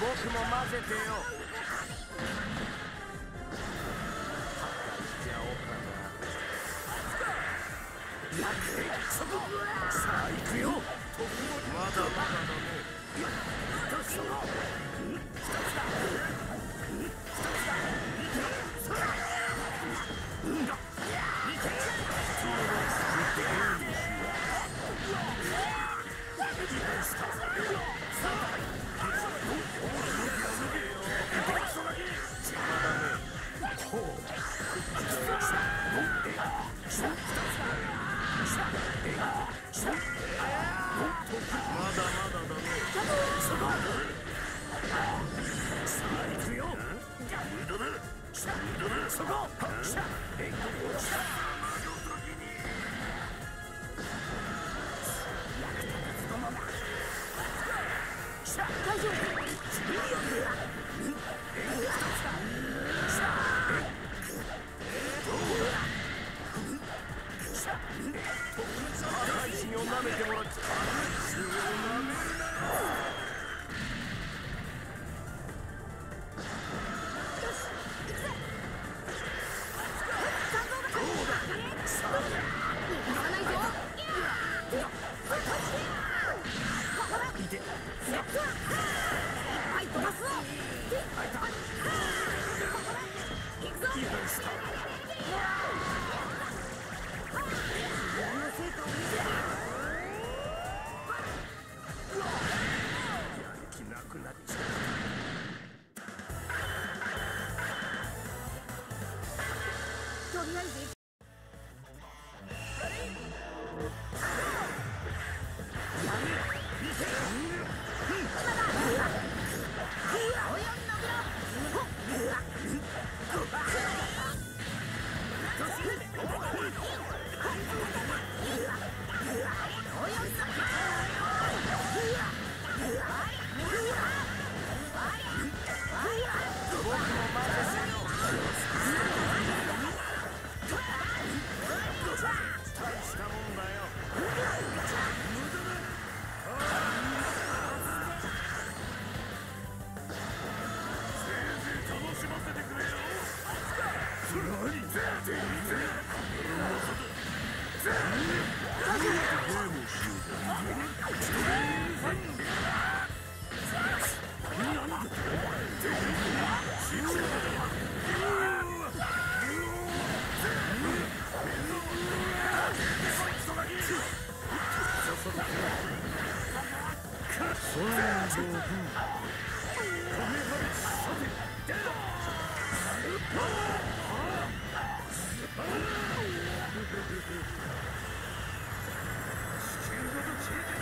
僕も混ぜてよ。やおやっさあ行くよ。まだまだだね。そことりあえず Wow, 地球ごと消えて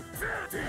Yeah!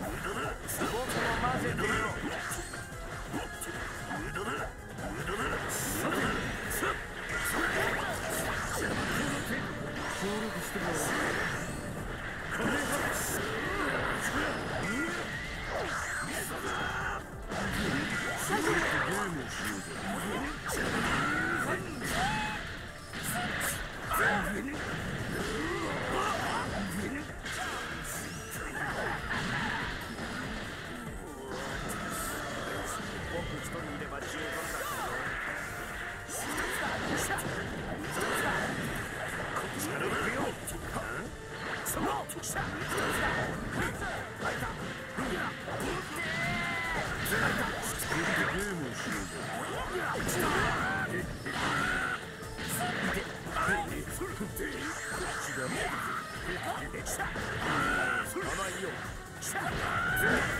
僕も混ぜてよ Yeah.